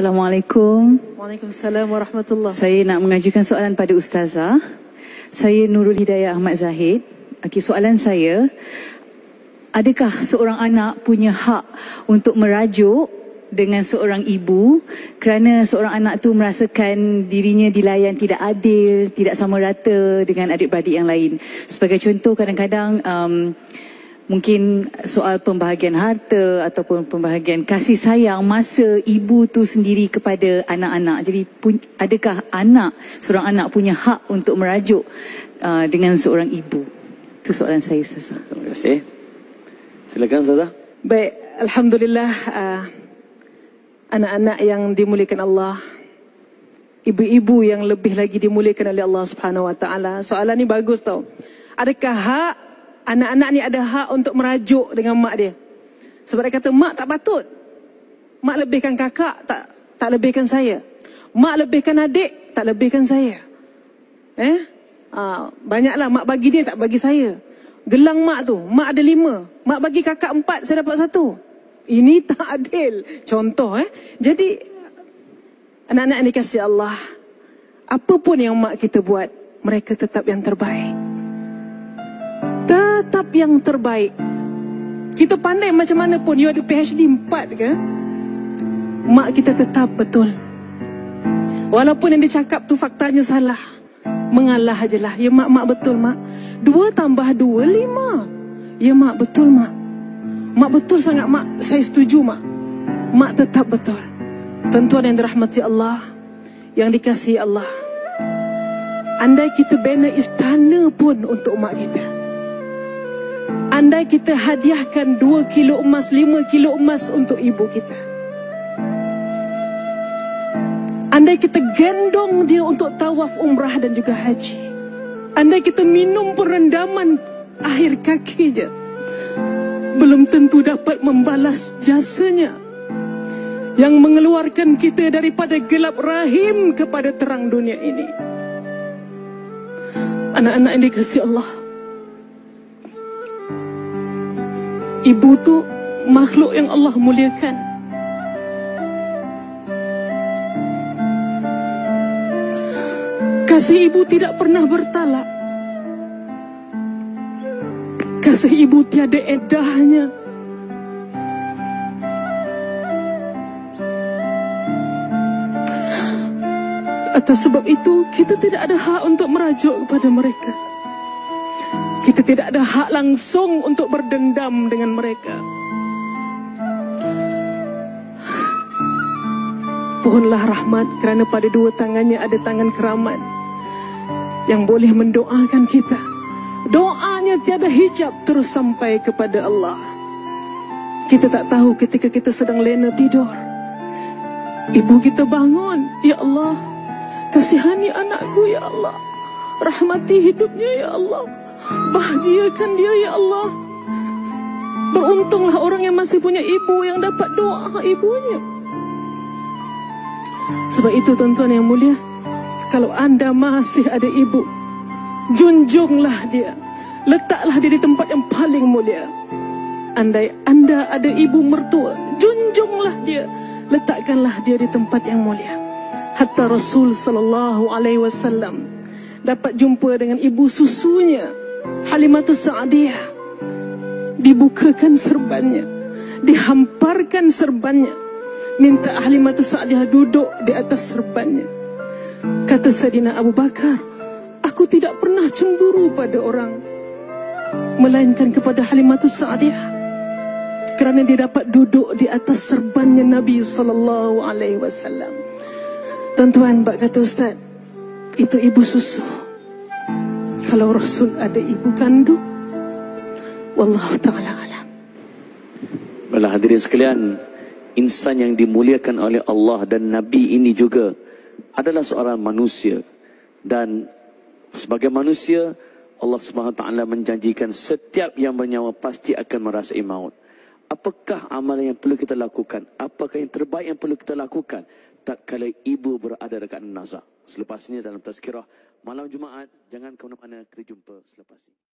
Assalamualaikum. Waalaikumsalam warahmatullahi Saya nak mengajukan soalan pada Ustazah. Saya Nurul Hidayah Ahmad Zahid. Okey, soalan saya, adakah seorang anak punya hak untuk merajuk dengan seorang ibu kerana seorang anak tu merasakan dirinya dilayan tidak adil, tidak sama rata dengan adik-beradik yang lain. Sebagai contoh kadang-kadang um, mungkin soal pembahagian harta ataupun pembahagian kasih sayang masa ibu tu sendiri kepada anak-anak. Jadi adakah anak, seorang anak punya hak untuk merajuk uh, dengan seorang ibu? Itu soalan saya, Ustazah. Terima kasih. Silakan Ustazah. Baik, Alhamdulillah uh, anak-anak yang dimuliakan Allah Ibu-ibu yang lebih lagi dimuliakan oleh Allah Subhanahu Wa Taala. Soalan ni bagus tau. Adakah hak anak-anak ni ada hak untuk merajuk dengan mak dia. Sebab dia kata mak tak patut. Mak lebihkan kakak tak tak lebihkan saya. Mak lebihkan adik tak lebihkan saya. Eh? Ha, banyaklah mak bagi dia tak bagi saya. Gelang mak tu, mak ada lima. Mak bagi kakak empat, saya dapat satu. Ini tak adil. Contoh eh. Jadi, anak-anak ini kasih Allah. Apapun yang mak kita buat, mereka tetap yang terbaik tetap yang terbaik. Kita pandai macam mana pun, you ada PhD 4 ke? Mak kita tetap betul. Walaupun yang dicakap tu faktanya salah. Mengalah ajalah. Ya mak, mak betul mak. Dua tambah dua, lima. Ya mak, betul mak. Mak betul sangat mak. Saya setuju mak. Mak tetap betul. Tentuan yang dirahmati Allah. Yang dikasihi Allah. Andai kita bina istana pun untuk mak kita. Andai kita hadiahkan 2 kilo emas, 5 kilo emas untuk ibu kita. Andai kita gendong dia untuk tawaf umrah dan juga haji. Andai kita minum perendaman air kakinya. Belum tentu dapat membalas jasanya. Yang mengeluarkan kita daripada gelap rahim kepada terang dunia ini. Anak-anak yang dikasih Allah. Ibu tu makhluk yang Allah muliakan. Kasih ibu tidak pernah bertalak. Kasih ibu tiada edahnya. Atas sebab itu, kita tidak ada hak untuk merajuk kepada mereka. Tidak ada hak langsung untuk berdendam dengan mereka. Pohonlah rahmat kerana pada dua tangannya ada tangan keramat yang boleh mendoakan kita. Doanya tiada hijab terus sampai kepada Allah. Kita tak tahu ketika kita sedang lena tidur. Ibu kita bangun, Ya Allah. Kasihani anakku, Ya Allah. Rahmati hidupnya, Ya Allah. Bahagiakan dia ya Allah. Beruntunglah orang yang masih punya ibu yang dapat doa ibunya. Sebab itu tuan-tuan yang mulia, kalau anda masih ada ibu, junjunglah dia. Letaklah dia di tempat yang paling mulia. Andai anda ada ibu mertua, junjunglah dia. Letakkanlah dia di tempat yang mulia. Hatta Rasul sallallahu alaihi wasallam dapat jumpa dengan ibu susunya Halimatus Sa'adiyah dibukakan serbannya, dihamparkan serbannya, minta Halimatus Sa'adiyah duduk di atas serbannya. Kata Sayyidina Abu Bakar, aku tidak pernah cemburu pada orang melainkan kepada Halimatus Sa'adiyah kerana dia dapat duduk di atas serbannya Nabi sallallahu alaihi wasallam. Tuan-tuan, bak kata ustaz, itu ibu susu kalau Rasul ada ibu kandung. Wallahu ta'ala alam. Baiklah hadirin sekalian, insan yang dimuliakan oleh Allah dan Nabi ini juga adalah seorang manusia. Dan sebagai manusia, Allah SWT menjanjikan setiap yang bernyawa pasti akan merasai maut. Apakah amalan yang perlu kita lakukan? Apakah yang terbaik yang perlu kita lakukan? Tak kala ibu berada dekat nazar. Selepas ini dalam tazkirah malam Jumaat, jangan ke mana-mana kita jumpa selepas ini.